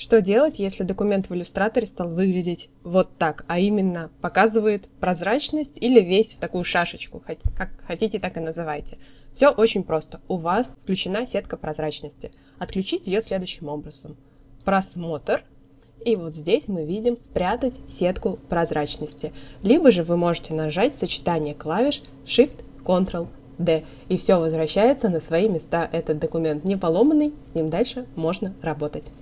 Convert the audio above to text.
Что делать, если документ в иллюстраторе стал выглядеть вот так, а именно показывает прозрачность или весь в такую шашечку, как хотите, так и называйте. Все очень просто. У вас включена сетка прозрачности. Отключить ее следующим образом. Просмотр. И вот здесь мы видим спрятать сетку прозрачности. Либо же вы можете нажать сочетание клавиш Shift, Ctrl, D. И все возвращается на свои места. Этот документ не поломанный, с ним дальше можно работать.